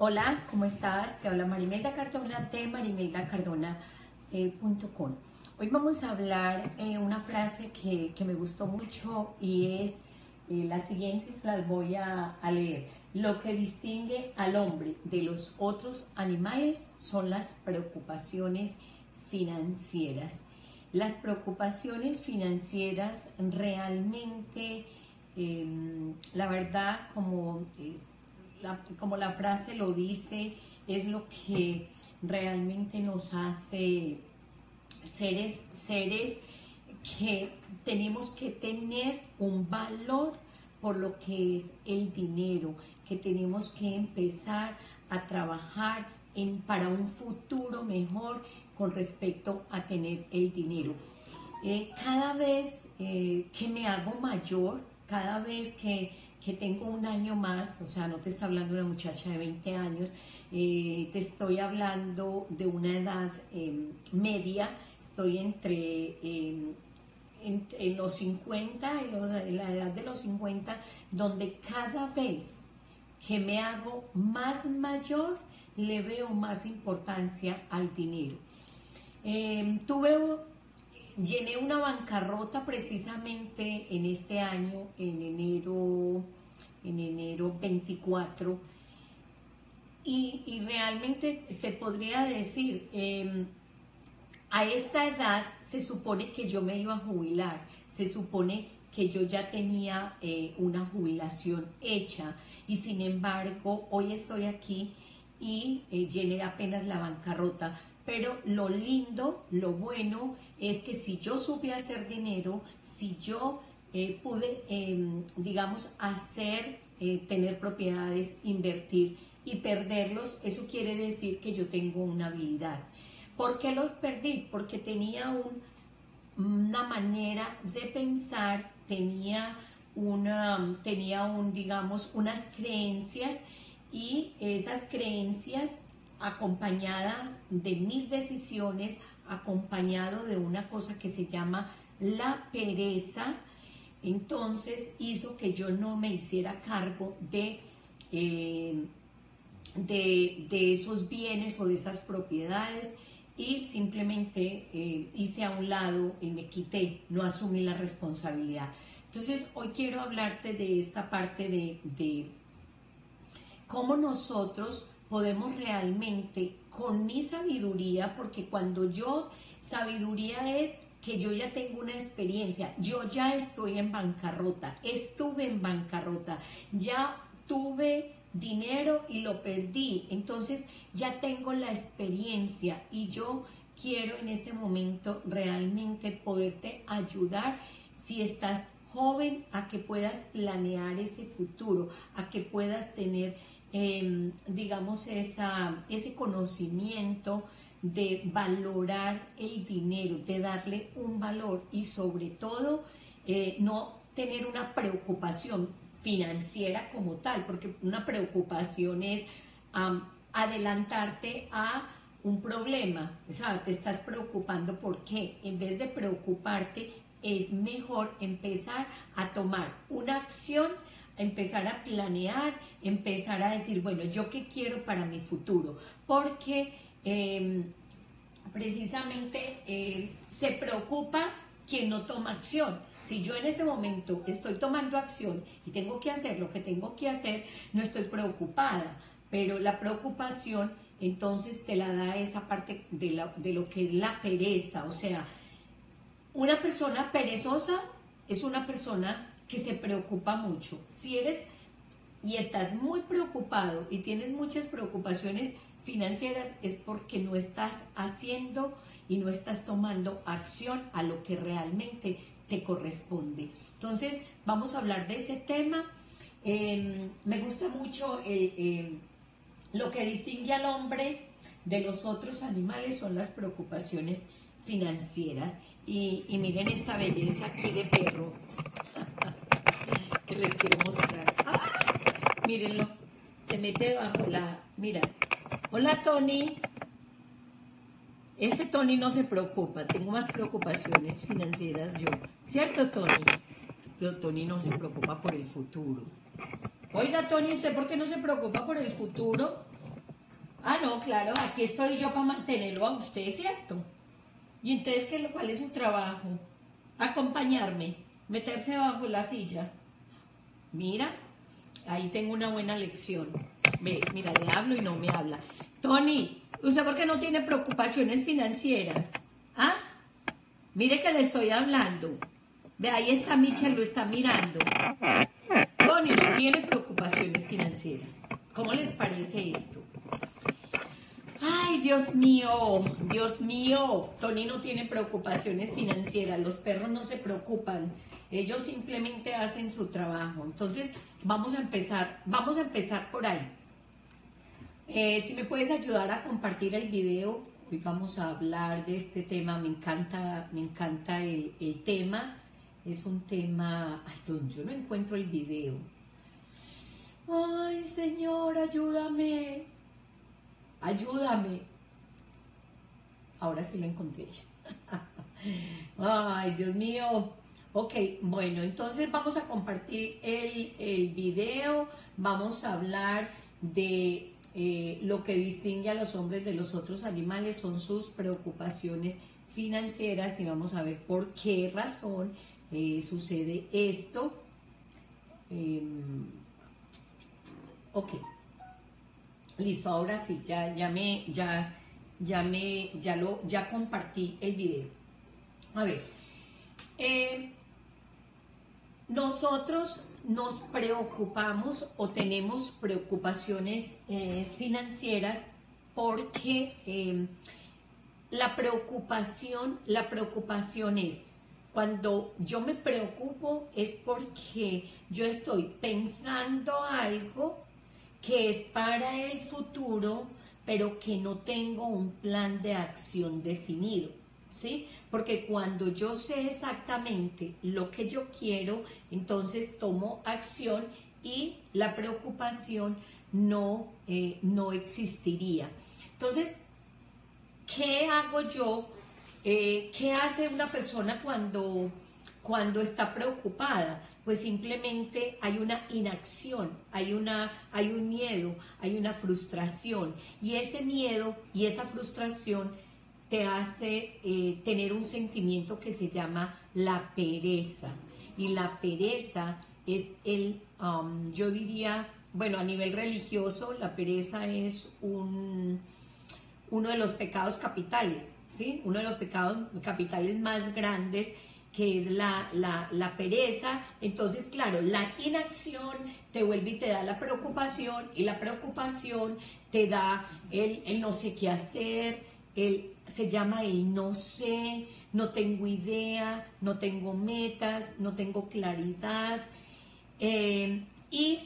Hola, ¿cómo estás? Te habla Marimelda Cardona de marimeldacardona.com. Hoy vamos a hablar eh, una frase que, me gustó mucho y es eh, la siguiente, las voy a, a leer. Lo que distingue al hombre de los otros animales son las preocupaciones financieras. Las preocupaciones financieras realmente, em, la verdad, como, eh, como la frase lo dice, es lo que realmente nos hace seres, seres que tenemos que tener un valor por lo que es el dinero, que tenemos que empezar a trabajar en, para un futuro mejor con respecto a tener el dinero. Eh, cada vez eh, que me hago mayor, cada vez que, tengo un año más, o sea, no te está hablando una muchacha de 20 años, eh, te estoy hablando de una edad em, media, estoy entre em, en, los 50, en, la edad de los 50, donde cada vez que me hago más mayor, le veo más importancia al dinero. Eh, tuve, llené una bancarrota precisamente en este año, en enero, en enero 24, y, realmente te podría decir, em, a esta edad se supone que yo me iba a jubilar, se supone que yo ya tenía eh, una jubilación hecha y sin embargo hoy estoy aquí y eh, llené apenas la bancarrota. Pero lo lindo, lo bueno es que si yo supe hacer dinero, si yo eh, pude, em, digamos, hacer, tener propiedades, invertir y perderlos, eso quiere decir que yo tengo una habilidad. ¿Por qué los perdí? Porque tenía una manera de pensar, tenía una, tenía un, digamos, unas creencias y esas creencias acompañadas de mis decisiones, acompañado de una cosa que se llama la pereza, entonces hizo que yo no me hiciera cargo de, eh, de, de, esos bienes o de esas propiedades y simplemente eh, hice a un lado y me quité, no asumí la responsabilidad. Entonces, hoy quiero hablarte de esta parte de, de cómo nosotros podemos realmente, con mi sabiduría, porque cuando yo, sabiduría es que yo ya tengo una experiencia, yo ya estoy en bancarrota, estuve en bancarrota, ya tuve dinero y lo perdí. Entonces ya tengo la experiencia y yo quiero en este momento realmente poderte ayudar si estás joven a que puedas planear ese futuro, a que puedas tener, em, digamos, esa, ese conocimiento de valorar el dinero, de darle un valor y sobre todo eh, no tener una preocupación financiera como tal, porque una preocupación es adelantarte a un problema, o te estás preocupando por qué, en vez de preocuparte, es mejor empezar a tomar una acción, empezar a planear, empezar a decir, bueno, yo qué quiero para mi futuro, porque em, precisamente eh, se preocupa quien no toma acción. Si yo en ese momento estoy tomando acción y tengo que hacer lo que tengo que hacer, no estoy preocupada, pero la preocupación entonces te la da esa parte de, de lo que es la pereza. O sea, una persona perezosa es una persona que se preocupa mucho. Si eres y estás muy preocupado y tienes muchas preocupaciones financieras es porque no estás haciendo y no estás tomando acción a lo que realmente te corresponde. Entonces, vamos a hablar de ese tema. Em, me gusta mucho em, lo que distingue al hombre de los otros animales son las preocupaciones financieras. Y, miren esta belleza aquí de perro. que les quiero mostrar. Mírenlo. Se mete bajo la... Mira. Hola, Tony. Ese Tony no se preocupa, tengo más preocupaciones financieras yo. ¿Cierto, Tony? Pero Tony no se preocupa por el futuro. Oiga, Tony, ¿usted por qué no se preocupa por el futuro? Ah, no, claro, aquí estoy yo para mantenerlo a usted, ¿cierto? Y entonces, ¿qué, ¿cuál es su trabajo? Acompañarme, meterse bajo la silla. Mira, ahí tengo una buena lección. Ve, mira, le hablo y no me habla. Tony, ¿usted por qué no tiene preocupaciones financieras? ¿Ah? Mire que le estoy hablando. Ve, ahí está Michelle, lo está mirando. Tony no tiene preocupaciones financieras. ¿Cómo les parece esto? Ay, Dios mío, Dios mío, Tony no tiene preocupaciones financieras, los perros no se preocupan, ellos simplemente hacen su trabajo. Entonces, vamos a empezar, vamos a empezar por ahí. Eh, si me puedes ayudar a compartir el video, hoy vamos a hablar de este tema, me encanta, me encanta el, tema, es un tema, ay, yo no encuentro el video. Ay, Señor, ayúdame ayúdame. Ahora sí lo encontré. Ay, Dios mío. Ok, bueno, entonces vamos a compartir el, el video. Vamos a hablar de eh, lo que distingue a los hombres de los otros animales, son sus preocupaciones financieras y vamos a ver por qué razón eh, sucede esto. Em, ok. Listo, ahora sí, ya, ya me, ya, ya me, ya lo, ya compartí el video. A ver, eh, nosotros nos preocupamos o tenemos preocupaciones eh, financieras porque eh, la preocupación, la preocupación es cuando yo me preocupo es porque yo estoy pensando algo que es para el futuro, pero que no tengo un plan de acción definido. ¿Sí? Porque cuando yo sé exactamente lo que yo quiero, entonces tomo acción y la preocupación no, eh, no existiría. Entonces, ¿qué hago yo? Eh, ¿Qué hace una persona cuando, cuando está preocupada? pues simplemente hay una inacción, hay, una, hay un miedo, hay una frustración. Y ese miedo y esa frustración te hace eh, tener un sentimiento que se llama la pereza. Y la pereza es el, um, yo diría, bueno, a nivel religioso, la pereza es un, uno de los pecados capitales, ¿sí? Uno de los pecados capitales más grandes que es la, la, pereza. Entonces, claro, la inacción te vuelve y te da la preocupación y la preocupación te da el, no sé qué hacer, el, se llama el no sé, no tengo idea, no tengo metas, no tengo claridad. Eh, y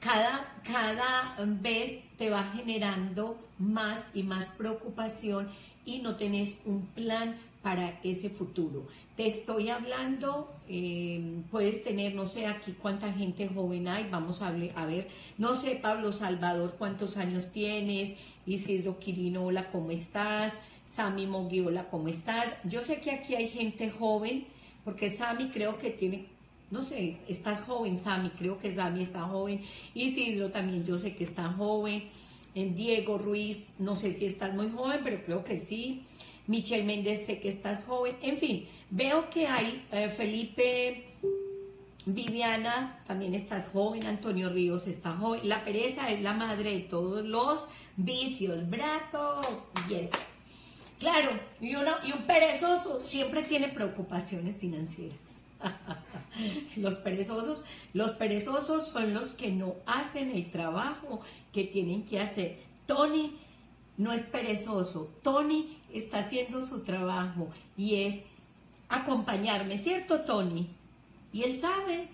cada, cada vez te va generando más y más preocupación y no tenés un plan para ese futuro. Te estoy hablando, eh, puedes tener, no sé aquí cuánta gente joven hay, vamos a, a ver, no sé Pablo Salvador cuántos años tienes, Isidro Quirino, hola, ¿cómo estás? Sami Mogui, hola, ¿cómo estás? Yo sé que aquí hay gente joven, porque Sami creo que tiene, no sé, estás joven, Sami, creo que Sami está joven, Isidro también yo sé que está joven, en Diego Ruiz, no sé si estás muy joven, pero creo que sí. Michelle Méndez, sé que estás joven. En fin, veo que hay eh, Felipe, Viviana, también estás joven. Antonio Ríos está joven. La pereza es la madre de todos los vicios. ¡Bravo! Yes. Claro, y, y un perezoso siempre tiene preocupaciones financieras. los perezosos, los perezosos son los que no hacen el trabajo que tienen que hacer. Tony no es perezoso. Tony está haciendo su trabajo y es acompañarme, ¿cierto, Tony? Y él sabe,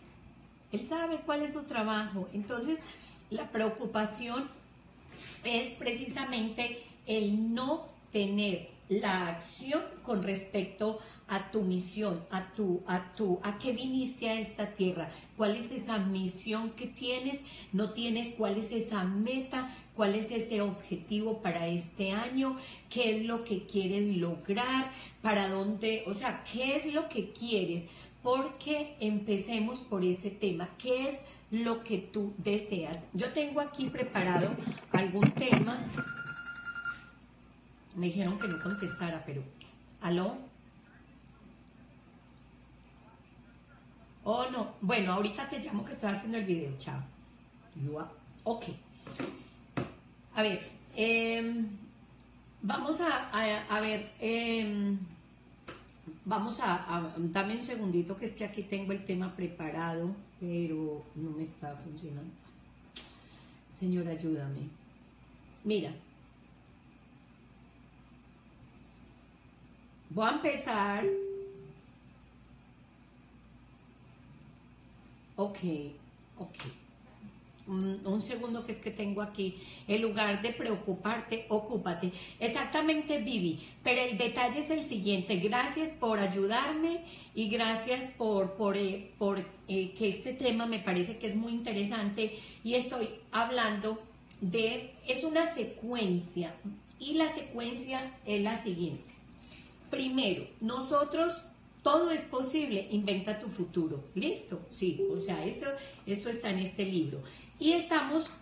él sabe cuál es su trabajo. Entonces, la preocupación es precisamente el no tener la acción con respecto a tu misión, a tu, a tu, a qué viniste a esta tierra, cuál es esa misión que tienes, no tienes cuál es esa meta, cuál es ese objetivo para este año, qué es lo que quieres lograr, para dónde, o sea, qué es lo que quieres porque empecemos por ese tema. ¿Qué es lo que tú deseas? Yo tengo aquí preparado algún tema. Me dijeron que no contestara, pero... ¿Aló? Oh, no. Bueno, ahorita te llamo que estoy haciendo el video. Chao. Ok. A ver. Em, vamos a, ver. Em, vamos a, Dame un segundito, que es que aquí tengo el tema preparado, pero no me está funcionando. Señor, ayúdame. Mira. Voy a empezar Ok, ok. Un, segundo que es que tengo aquí. En lugar de preocuparte, ocúpate. Exactamente, Vivi. Pero el detalle es el siguiente. Gracias por ayudarme y gracias por, por, eh, por eh, que este tema me parece que es muy interesante. Y estoy hablando de, es una secuencia. Y la secuencia es la siguiente. Primero, nosotros todo es posible, inventa tu futuro. ¿Listo? Sí, o sea, esto, esto está en este libro. Y estamos,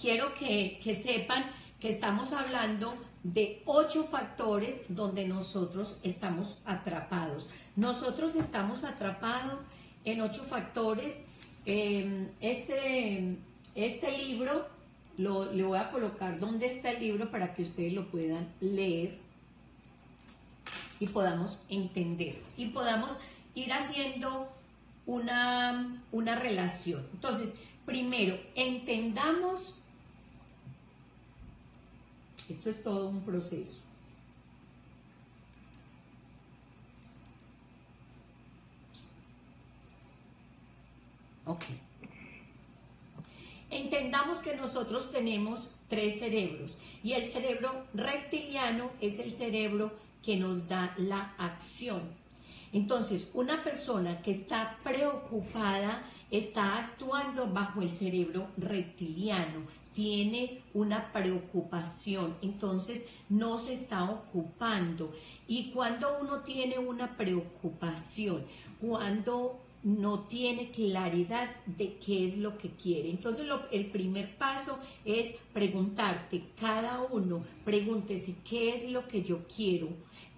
quiero que, sepan que estamos hablando de ocho factores donde nosotros estamos atrapados. Nosotros estamos atrapados en ocho factores. Em, este, este libro, lo, le voy a colocar dónde está el libro para que ustedes lo puedan leer y podamos entender y podamos ir haciendo una, una relación. Entonces, primero, entendamos, esto es todo un proceso. Ok. Entendamos que nosotros tenemos tres cerebros y el cerebro reptiliano es el cerebro que nos da la acción. Entonces, una persona que está preocupada está actuando bajo el cerebro reptiliano, tiene una preocupación, entonces no se está ocupando. Y cuando uno tiene una preocupación, cuando no tiene claridad de qué es lo que quiere. Entonces el primer paso es preguntarte, cada uno pregúntese qué es lo que yo quiero,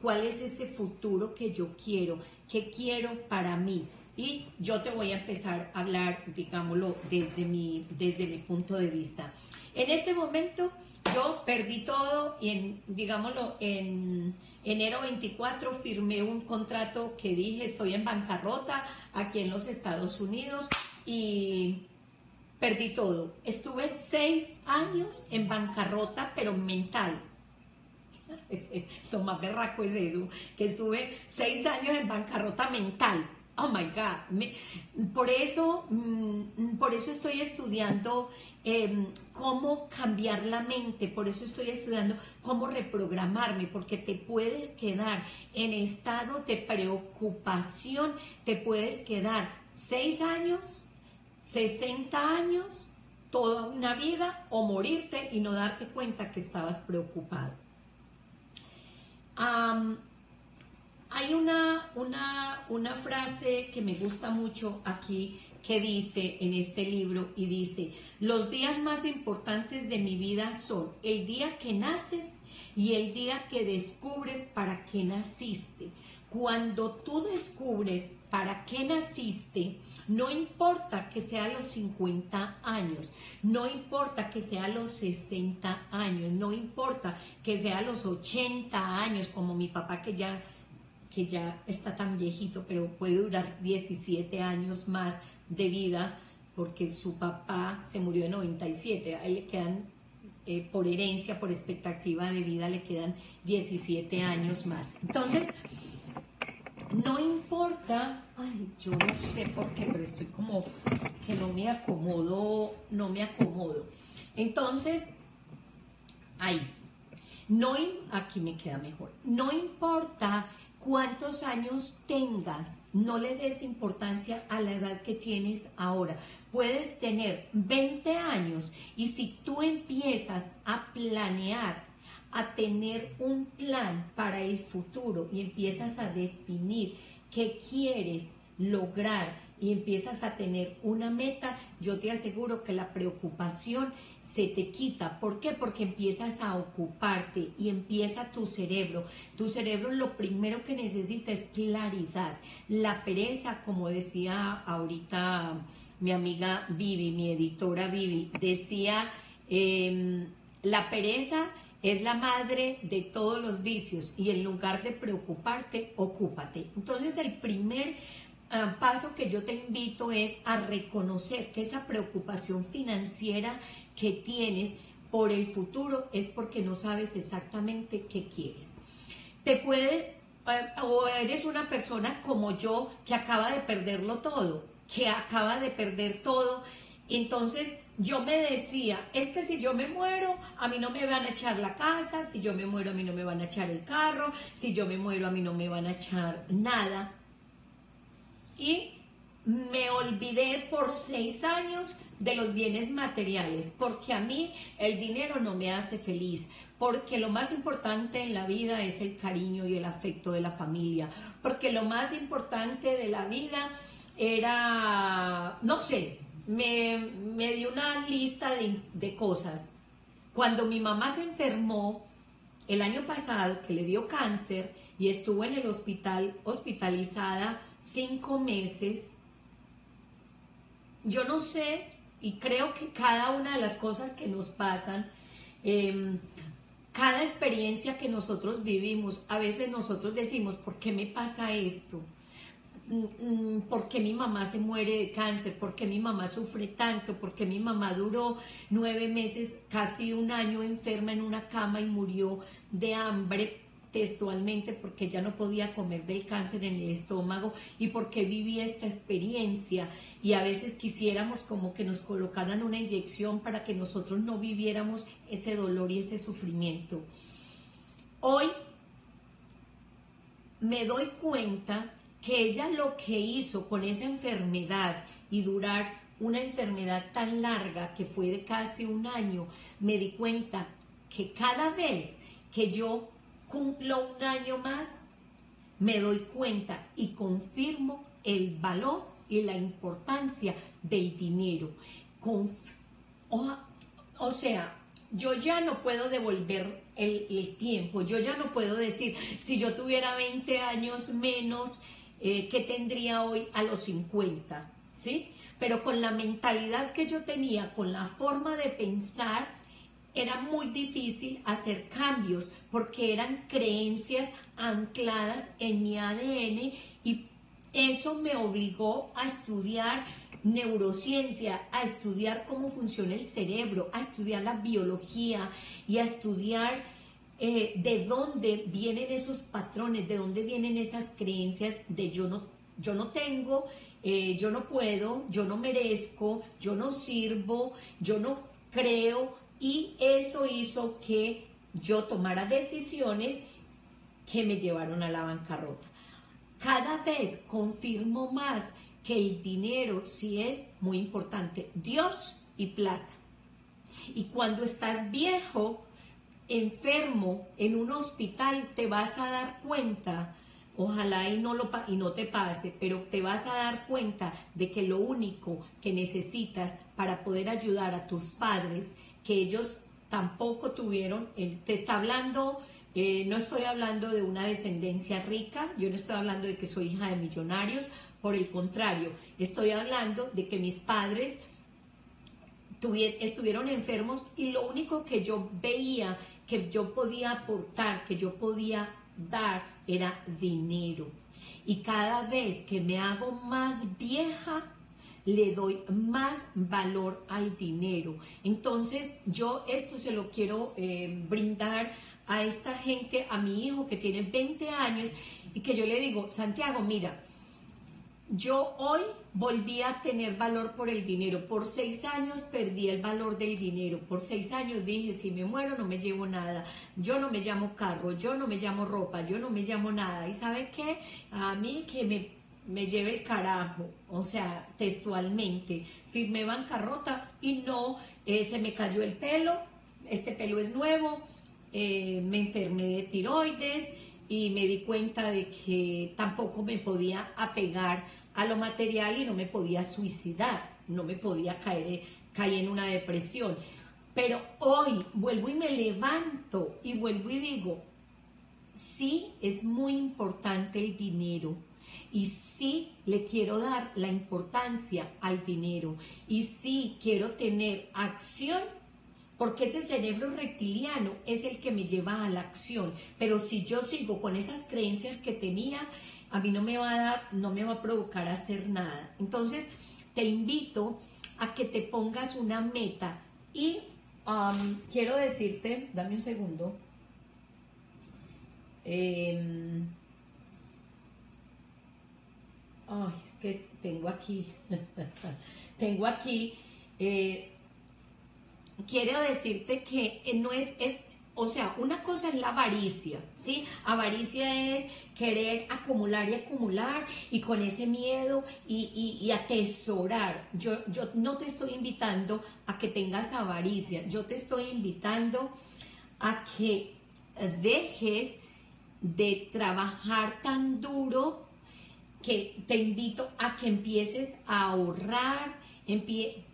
cuál es ese futuro que yo quiero, qué quiero para mí. Y yo te voy a empezar a hablar, digámoslo, desde mi, desde mi punto de vista. En este momento yo perdí todo y en, digámoslo, en enero 24 firmé un contrato que dije estoy en bancarrota aquí en los Estados Unidos y perdí todo. Estuve seis años en bancarrota, pero mental. Lo más berraco es eso, que estuve seis años en bancarrota mental Oh my God. por, eso, mm, por eso estoy estudiando em, cómo cambiar la mente, por eso estoy estudiando cómo reprogramarme, porque te puedes quedar en estado de preocupación, te puedes quedar seis años, 60 años, toda una vida o morirte y no darte cuenta que estabas preocupado. Hay una, una, una frase que me gusta mucho aquí que dice en este libro y dice, los días más importantes de mi vida son el día que naces y el día que descubres para qué naciste. Cuando tú descubres para qué naciste, no importa que sea a los 50 años, no importa que sea a los 60 años, no importa que sea a los 80 años, como mi papá que ya que ya está tan viejito, pero puede durar 17 años más de vida, porque su papá se murió de 97, ahí le quedan, eh, por herencia, por expectativa de vida, le quedan 17 años más. Entonces, no importa, ay, yo no sé por qué, pero estoy como que no me acomodo, no me acomodo. Entonces, ahí, no, aquí me queda mejor, no importa cuántos años tengas, no le des importancia a la edad que tienes ahora. Puedes tener 20 años y si tú empiezas a planear, a tener un plan para el futuro y empiezas a definir qué quieres lograr y empiezas a tener una meta, yo te aseguro que la preocupación se te quita. ¿Por qué? Porque empiezas a ocuparte y empieza tu cerebro. Tu cerebro lo primero que necesita es claridad. La pereza, como decía ahorita mi amiga Vivi, mi editora Vivi, decía, em, la pereza es la madre de todos los vicios y en lugar de preocuparte, ocúpate. Entonces el primer paso que yo te invito es a reconocer que esa preocupación financiera que tienes por el futuro es porque no sabes exactamente qué quieres. Te puedes, eh, o eres una persona como yo que acaba de perderlo todo, que acaba de perder todo. Entonces yo me decía, es que si yo me muero, a mí no me van a echar la casa, si yo me muero, a mí no me van a echar el carro, si yo me muero, a mí no me van a echar nada y me olvidé por seis años de los bienes materiales, porque a mí el dinero no me hace feliz, porque lo más importante en la vida es el cariño y el afecto de la familia, porque lo más importante de la vida era, no sé, me, me dio una lista de, de cosas. Cuando mi mamá se enfermó, el año pasado que le dio cáncer y estuvo en el hospital hospitalizada cinco meses, yo no sé y creo que cada una de las cosas que nos pasan, em, cada experiencia que nosotros vivimos, a veces nosotros decimos, ¿por qué me pasa esto? Mm, mm, ¿Por qué mi mamá se muere de cáncer? ¿Por qué mi mamá sufre tanto? ¿Por qué mi mamá duró nueve meses, casi un año enferma en una cama y murió de hambre? textualmente porque ya no podía comer del cáncer en el estómago y porque vivía esta experiencia y a veces quisiéramos como que nos colocaran una inyección para que nosotros no viviéramos ese dolor y ese sufrimiento. Hoy me doy cuenta que ella lo que hizo con esa enfermedad y durar una enfermedad tan larga que fue de casi un año, me di cuenta que cada vez que yo cumplo un año más, me doy cuenta y confirmo el valor y la importancia del dinero. o, sea, yo ya no puedo devolver el, el, tiempo, yo ya no puedo decir, si yo tuviera 20 años menos, eh, que tendría hoy a los 50, ¿sí? Pero con la mentalidad que yo tenía, con la forma de pensar, era muy difícil hacer cambios porque eran creencias ancladas en mi ADN y eso me obligó a estudiar neurociencia, a estudiar cómo funciona el cerebro, a estudiar la biología y a estudiar eh, de dónde vienen esos patrones, de dónde vienen esas creencias de yo no, yo no tengo, eh, yo no puedo, yo no merezco, yo no sirvo, yo no creo y eso hizo que yo tomara decisiones que me llevaron a la bancarrota. Cada vez confirmo más que el dinero sí es muy importante, Dios y plata. Y cuando estás viejo, enfermo en un hospital, te vas a dar cuenta, ojalá y no, lo, y no te pase, pero te vas a dar cuenta de que lo único que necesitas para poder ayudar a tus padres, que ellos tampoco tuvieron, te está hablando, eh, no estoy hablando de una descendencia rica, yo no estoy hablando de que soy hija de millonarios, por el contrario, estoy hablando de que mis padres estuvieron enfermos y lo único que yo veía que yo podía aportar, que yo podía dar, era dinero. Y cada vez que me hago más vieja, le doy más valor al dinero. Entonces yo esto se lo quiero eh, brindar a esta gente, a mi hijo que tiene 20 años y que yo le digo, Santiago, mira, yo hoy volví a tener valor por el dinero. Por seis años perdí el valor del dinero. Por seis años dije, si me muero no me llevo nada. Yo no me llamo carro, yo no me llamo ropa, yo no me llamo nada. ¿Y sabe qué? A mí que me, lleve el carajo. O sea, textualmente, firmé bancarrota y no, eh, se me cayó el pelo. Este pelo es nuevo. Eh, me enfermé de tiroides y me di cuenta de que tampoco me podía apegar a lo material y no me podía suicidar, no me podía caer, caer en una depresión. Pero hoy vuelvo y me levanto y vuelvo y digo, sí es muy importante el dinero y sí le quiero dar la importancia al dinero y sí quiero tener acción porque ese cerebro reptiliano es el que me lleva a la acción. Pero si yo sigo con esas creencias que tenía, a mí no me va a dar, no me va a provocar hacer nada. Entonces, te invito a que te pongas una meta y um, quiero decirte, dame un segundo. Em, ay, es que tengo aquí, tengo aquí, eh, quiero decirte que no es, o sea, una cosa es la avaricia, ¿sí? Avaricia es querer acumular y acumular y con ese miedo y, atesorar. Yo, yo no te estoy invitando a que tengas avaricia, yo te estoy invitando a que dejes de trabajar tan duro que te invito a que empieces a ahorrar,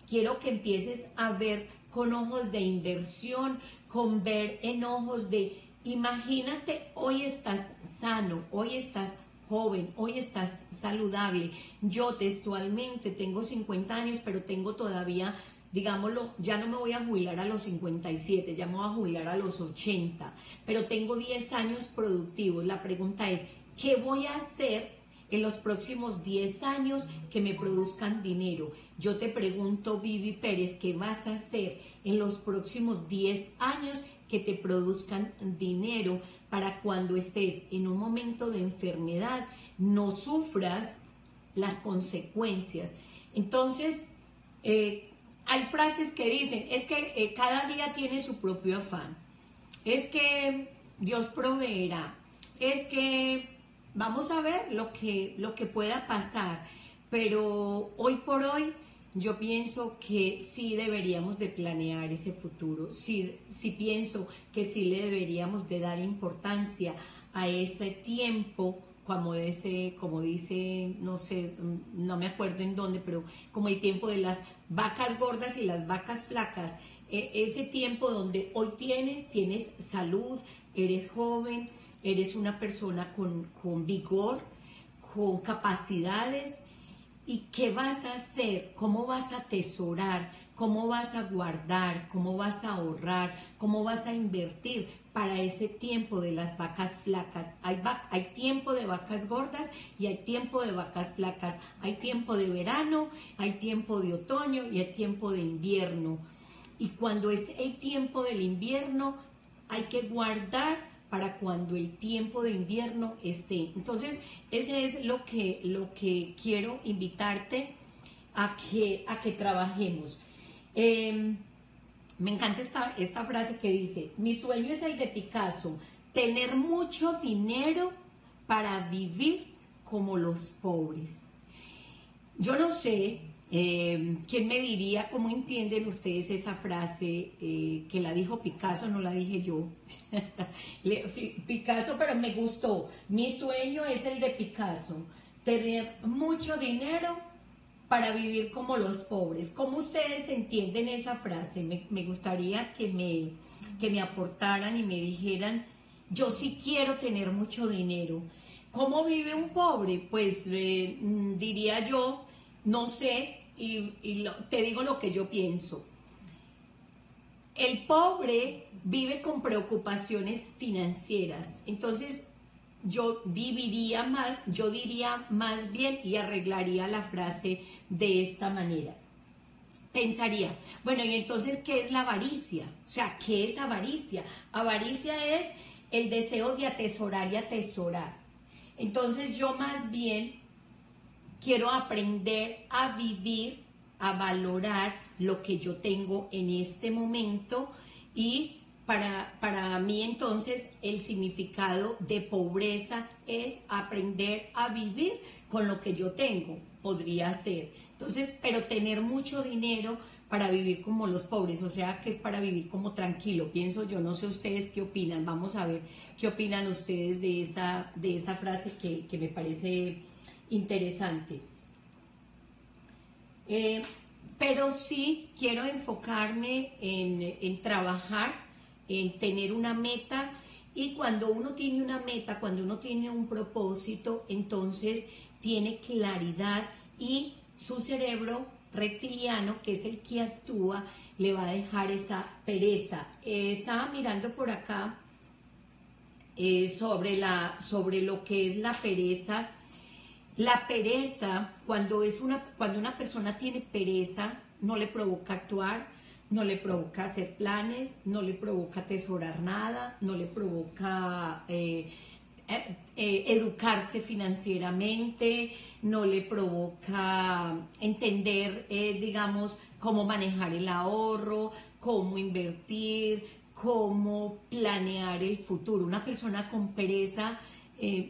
quiero que empieces a ver con ojos de inversión, con ver en ojos de, imagínate, hoy estás sano, hoy estás joven, hoy estás saludable. Yo textualmente tengo 50 años, pero tengo todavía, digámoslo, ya no me voy a jubilar a los 57, ya me voy a jubilar a los 80, pero tengo 10 años productivos. La pregunta es, ¿qué voy a hacer en los próximos 10 años que me produzcan dinero. Yo te pregunto, Vivi Pérez, ¿qué vas a hacer en los próximos 10 años que te produzcan dinero para cuando estés en un momento de enfermedad no sufras las consecuencias? Entonces, eh, hay frases que dicen, es que eh, cada día tiene su propio afán, es que Dios proveerá, es que Vamos a ver lo que, lo que pueda pasar, pero hoy por hoy yo pienso que sí deberíamos de planear ese futuro, sí, sí pienso que sí le deberíamos de dar importancia a ese tiempo como ese, como dice, no sé, no me acuerdo en dónde, pero como el tiempo de las vacas gordas y las vacas flacas, e, ese tiempo donde hoy tienes, tienes salud, eres joven, eres una persona con, vigor, con capacidades. ¿Y qué vas a hacer? ¿Cómo vas a atesorar? ¿Cómo vas a guardar? ¿Cómo vas a ahorrar? ¿Cómo vas a invertir para ese tiempo de las vacas flacas? Hay, hay tiempo de vacas gordas y hay tiempo de vacas flacas. Hay tiempo de verano, hay tiempo de otoño y hay tiempo de invierno. Y cuando es el tiempo del invierno, hay que guardar para cuando el tiempo de invierno esté. Entonces, ese es lo que, lo que quiero invitarte a que, a que trabajemos. Em, me encanta esta, esta frase que dice, mi sueño es el de Picasso, tener mucho dinero para vivir como los pobres. Yo no sé eh, ¿Quién me diría cómo entienden ustedes esa frase eh, que la dijo Picasso, no la dije yo? Picasso, pero me gustó. Mi sueño es el de Picasso, tener mucho dinero para vivir como los pobres. ¿Cómo ustedes entienden esa frase? Me, gustaría que me, que me aportaran y me dijeran, yo sí quiero tener mucho dinero. ¿Cómo vive un pobre? Pues eh, mm, diría yo no sé, y, te digo lo que yo pienso. El pobre vive con preocupaciones financieras, entonces yo viviría más, yo diría más bien y arreglaría la frase de esta manera. Pensaría, bueno, y entonces, ¿qué es la avaricia? O sea, ¿qué es avaricia? Avaricia es el deseo de atesorar y atesorar. Entonces yo más bien quiero aprender a vivir, a valorar lo que yo tengo en este momento y para, para, mí entonces el significado de pobreza es aprender a vivir con lo que yo tengo, podría ser. Entonces, pero tener mucho dinero para vivir como los pobres, o sea que es para vivir como tranquilo, pienso yo, no sé ustedes qué opinan, vamos a ver qué opinan ustedes de esa, de esa frase que, me parece interesante. Eh, pero sí quiero enfocarme en, en trabajar, en tener una meta y cuando uno tiene una meta, cuando uno tiene un propósito, entonces tiene claridad y su cerebro reptiliano, que es el que actúa, le va a dejar esa pereza. Eh, estaba mirando por acá eh, sobre, la, sobre lo que es la pereza. La pereza, cuando, es una, cuando una persona tiene pereza, no le provoca actuar, no le provoca hacer planes, no le provoca atesorar nada, no le provoca eh, eh, eh, educarse financieramente, no le provoca entender, digamos, cómo manejar el ahorro, cómo invertir, cómo planear el futuro. Una persona con pereza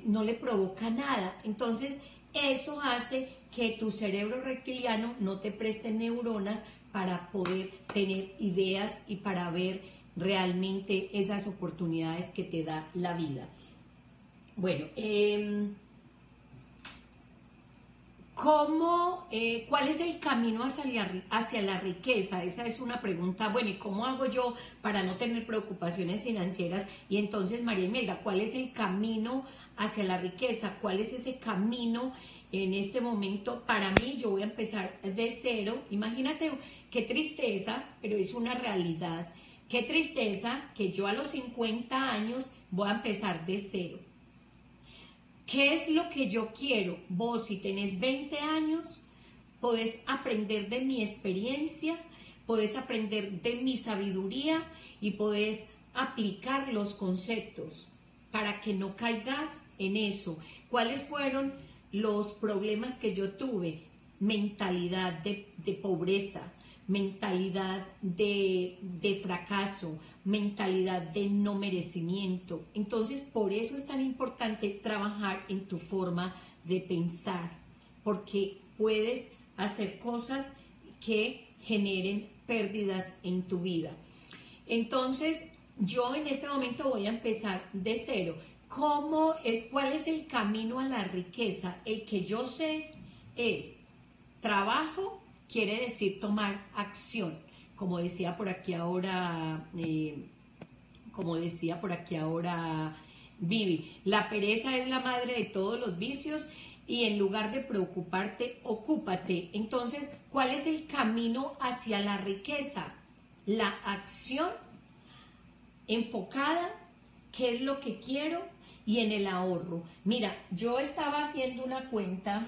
no le provoca nada. Entonces, eso hace que tu cerebro reptiliano no te preste neuronas para poder tener ideas y para ver realmente esas oportunidades que te da la vida. Bueno, em, ¿cómo, eh, ¿cuál es el camino hacia, hacia la riqueza? Esa es una pregunta. Bueno, ¿y cómo hago yo para no tener preocupaciones financieras? Y entonces, María Imelda, ¿cuál es el camino hacia la riqueza? ¿Cuál es ese camino en este momento, para mí, yo voy a empezar de cero. Imagínate qué tristeza, pero es una realidad. Qué tristeza que yo a los 50 años voy a empezar de cero. ¿Qué es lo que yo quiero? Vos, si tenés 20 años, podés aprender de mi experiencia, podés aprender de mi sabiduría y podés aplicar los conceptos para que no caigas en eso. ¿Cuáles fueron los problemas que yo tuve, mentalidad de, pobreza, mentalidad de, de, fracaso, mentalidad de no merecimiento. Entonces, por eso es tan importante trabajar en tu forma de pensar, porque puedes hacer cosas que generen pérdidas en tu vida. Entonces, yo en este momento voy a empezar de cero. ¿Cómo es, cuál es el camino a la riqueza? El que yo sé es trabajo, quiere decir tomar acción. Como decía por aquí ahora, eh, como decía por aquí ahora Vivi, la pereza es la madre de todos los vicios y en lugar de preocuparte, ocúpate. Entonces, ¿cuál es el camino hacia la riqueza? La acción enfocada, ¿qué es lo que quiero? y en el ahorro. Mira, yo estaba haciendo una cuenta,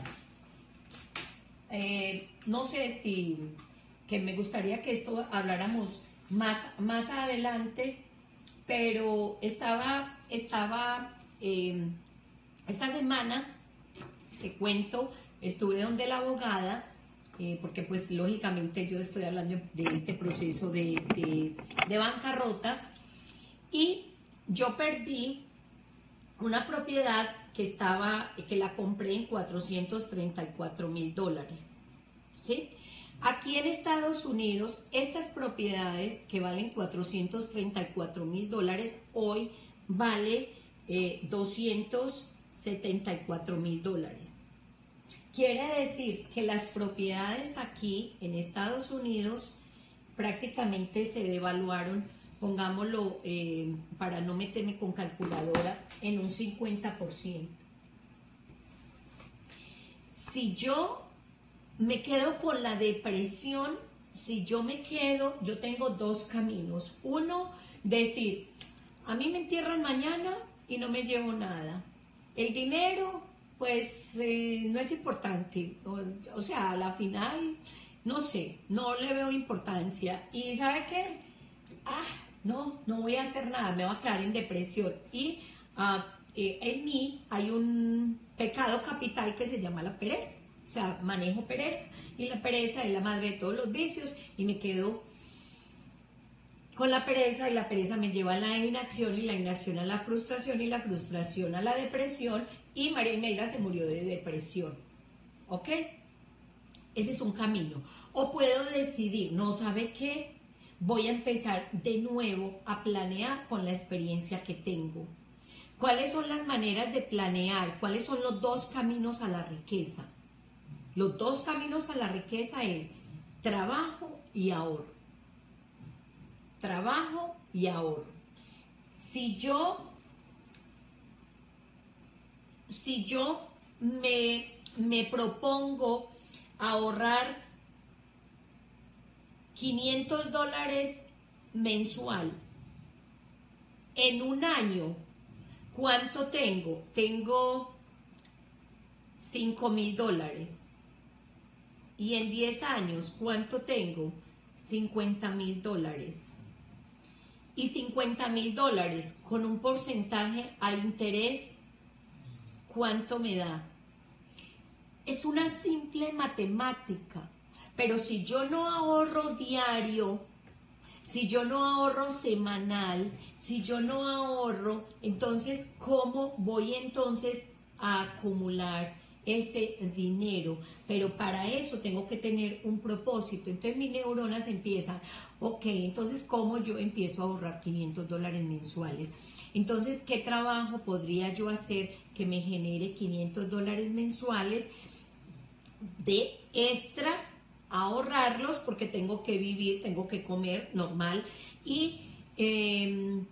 eh, no sé si, que me gustaría que esto habláramos más, más adelante, pero estaba, estaba, eh, esta semana, te cuento, estuve donde la abogada, eh, porque pues lógicamente yo estoy hablando de este proceso de, de, de bancarrota, y yo perdí una propiedad que estaba, que la compré en 434 mil dólares. ¿Sí? Aquí en Estados Unidos, estas propiedades que valen 434 mil dólares, hoy vale 274 eh, mil dólares. Quiere decir que las propiedades aquí en Estados Unidos prácticamente se devaluaron pongámoslo eh, para no meterme con calculadora, en un 50%. Si yo me quedo con la depresión, si yo me quedo, yo tengo dos caminos. Uno, decir, a mí me entierran mañana y no me llevo nada. El dinero, pues eh, no es importante. O, sea, a la final, no sé, no le veo importancia. ¿Y sabe qué? Ah, no, no voy a hacer nada, me voy a quedar en depresión. Y ah, eh, en mí hay un pecado capital que se llama la pereza. O sea, manejo pereza y la pereza es la madre de todos los vicios y me quedo con la pereza y la pereza me lleva a la inacción y la inacción a la frustración y la frustración a la depresión y María Imelda se murió de depresión. ¿Ok? Ese es un camino. O puedo decidir, no sabe qué, voy a empezar de nuevo a planear con la experiencia que tengo. ¿Cuáles son las maneras de planear? ¿Cuáles son los dos caminos a la riqueza? Los dos caminos a la riqueza es trabajo y ahorro. Trabajo y ahorro. Si yo, si yo me, me propongo ahorrar 500 dólares mensual en un año, ¿cuánto tengo? Tengo 5 mil dólares. Y en 10 años, ¿cuánto tengo? 50 mil dólares. Y 50 mil dólares con un porcentaje al interés, ¿cuánto me da? Es una simple matemática. Pero si yo no ahorro diario, si yo no ahorro semanal, si yo no ahorro, entonces, ¿cómo voy entonces a acumular ese dinero, pero para eso tengo que tener un propósito. Entonces mis neuronas empiezan, ok, entonces ¿cómo yo empiezo a ahorrar 500 dólares mensuales? Entonces, ¿qué trabajo podría yo hacer que me genere 500 dólares mensuales de extra? ahorrarlos porque tengo que vivir, tengo que comer normal y em,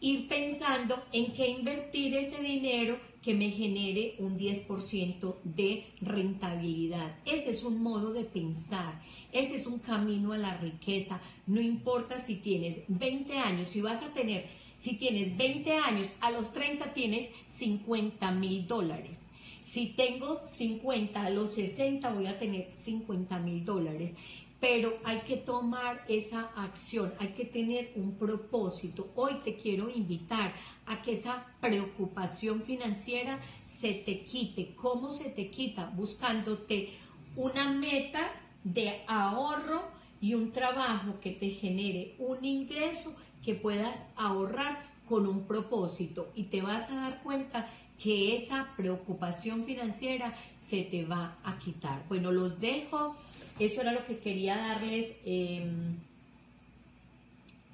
ir pensando en qué invertir ese dinero que me genere un 10% de rentabilidad. Ese es un modo de pensar, ese es un camino a la riqueza. No importa si tienes 20 años, si vas a tener, si tienes 20 años, a los 30 tienes 50 mil dólares. Si tengo 50, a los 60 voy a tener 50 mil dólares pero hay que tomar esa acción, hay que tener un propósito. Hoy te quiero invitar a que esa preocupación financiera se te quite. ¿Cómo se te quita? Buscándote una meta de ahorro y un trabajo que te genere un ingreso que puedas ahorrar con un propósito y te vas a dar cuenta que esa preocupación financiera se te va a quitar. Bueno, los dejo eso era lo que quería darles. Em,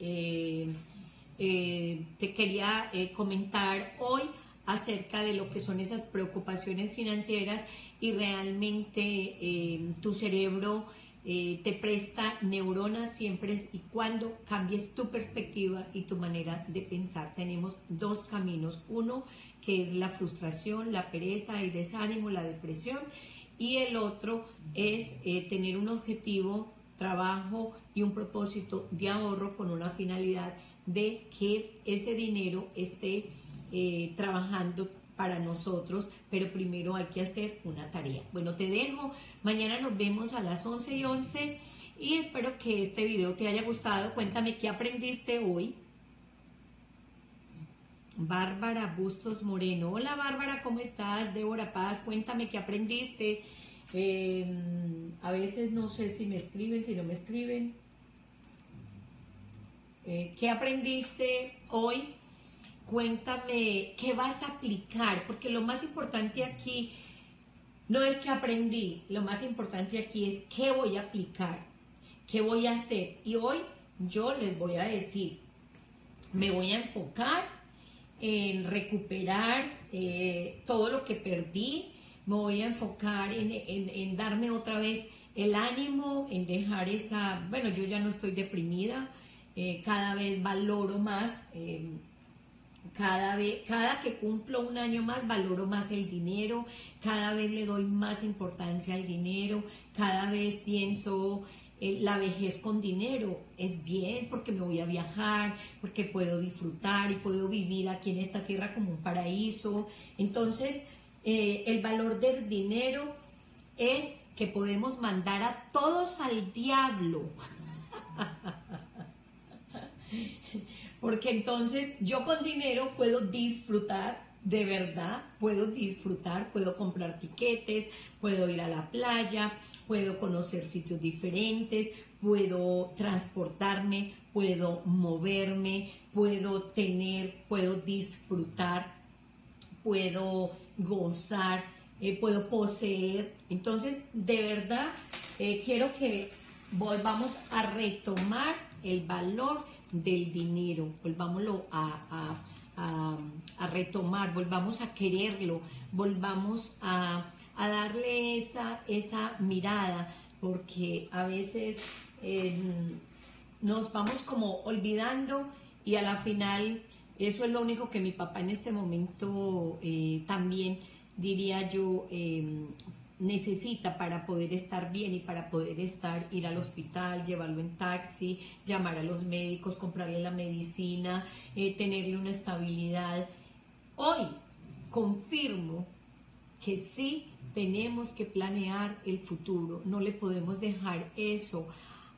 eh, eh, te quería eh, comentar hoy acerca de lo que son esas preocupaciones financieras y realmente em, tu cerebro te presta neuronas siempre y cuando cambies tu perspectiva y tu manera de pensar. Tenemos dos caminos. Uno que es la frustración, la pereza, el desánimo, la depresión y el otro es eh, tener un objetivo, trabajo y un propósito de ahorro con una finalidad de que ese dinero esté eh, trabajando para nosotros, pero primero hay que hacer una tarea. Bueno, te dejo, mañana nos vemos a las 11 y 11 y espero que este video te haya gustado. Cuéntame qué aprendiste hoy. Bárbara Bustos Moreno. Hola Bárbara, ¿cómo estás? Débora Paz, cuéntame qué aprendiste. Em, a veces no sé si me escriben, si no me escriben. Eh, ¿Qué aprendiste hoy? Cuéntame qué vas a aplicar, porque lo más importante aquí no es que aprendí, lo más importante aquí es qué voy a aplicar, qué voy a hacer. Y hoy yo les voy a decir, me voy a enfocar en recuperar eh, todo lo que perdí, me voy a enfocar en, darme otra vez el ánimo, en dejar esa, bueno, yo ya no estoy deprimida, eh, cada vez valoro más, eh, cada, vez, cada que cumplo un año más valoro más el dinero, cada vez le doy más importancia al dinero, cada vez pienso la vejez con dinero es bien porque me voy a viajar, porque puedo disfrutar y puedo vivir aquí en esta tierra como un paraíso. Entonces, eh, el valor del dinero es que podemos mandar a todos al diablo. porque entonces yo con dinero puedo disfrutar de verdad puedo disfrutar, puedo comprar tiquetes, puedo ir a la playa, puedo conocer sitios diferentes, puedo transportarme, puedo moverme, puedo tener, puedo disfrutar, puedo gozar, eh, puedo poseer. Entonces, de verdad, eh, quiero que volvamos a retomar el valor del dinero, volvámoslo a, retomar, volvamos a quererlo, volvamos a, darle esa, esa mirada, porque a veces em, nos vamos como olvidando y a la final eso es lo único que mi papá en este momento eh, también diría yo em, necesita para poder estar bien y para poder estar, ir al hospital, llevarlo en taxi, llamar a los médicos, comprarle la medicina, eh, tenerle una estabilidad. Hoy confirmo que sí tenemos que planear el futuro, no le podemos dejar eso.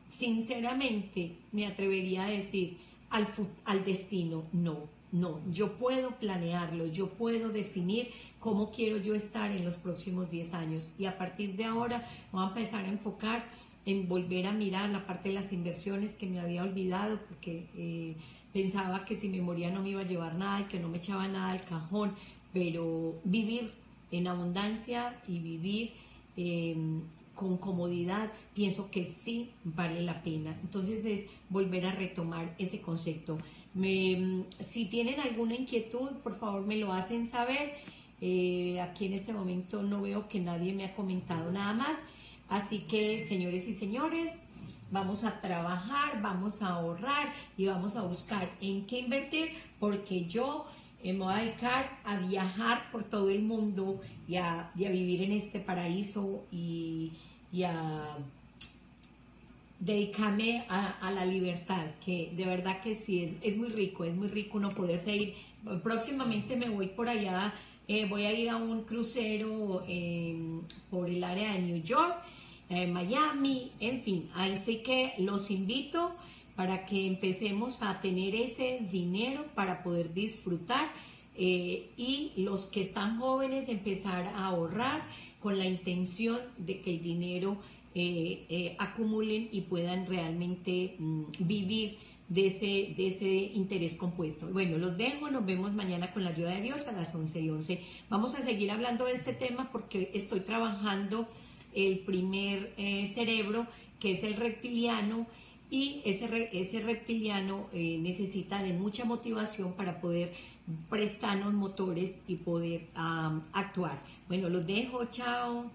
Sinceramente, me atrevería a decir al, al destino, no no, yo puedo planearlo, yo puedo definir cómo quiero yo estar en los próximos 10 años. Y a partir de ahora voy a empezar a enfocar en volver a mirar la parte de las inversiones que me había olvidado porque eh, pensaba que si me moría no me iba a llevar nada y que no me echaba nada al cajón, pero vivir en abundancia y vivir em, con comodidad, pienso que sí vale la pena. Entonces es volver a retomar ese concepto. si tienen alguna inquietud, por favor me lo hacen saber. Eh, aquí en este momento no veo que nadie me ha comentado nada más. Así que, señores y señores, vamos a trabajar, vamos a ahorrar y vamos a buscar en qué invertir, porque yo me voy a dedicar a viajar por todo el mundo y a, y a vivir en este paraíso y, y a dedicarme a, la libertad, que de verdad que sí, es, es, muy rico, es muy rico uno poder seguir. Próximamente me voy por allá, eh, voy a ir a un crucero em, por el área de New York, eh, Miami, en fin, ahí sí que los invito para que empecemos a tener ese dinero para poder disfrutar eh, y los que están jóvenes empezar a ahorrar con la intención de que el dinero eh, eh, acumulen y puedan realmente mm, vivir de ese, de ese interés compuesto. Bueno, los dejo, nos vemos mañana con la ayuda de Dios a las 11 y 11. Vamos a seguir hablando de este tema porque estoy trabajando el primer cerebro, que es el reptiliano, y ese, ese reptiliano eh, necesita de mucha motivación para poder prestarnos motores y poder actuar. Bueno, los dejo, chao.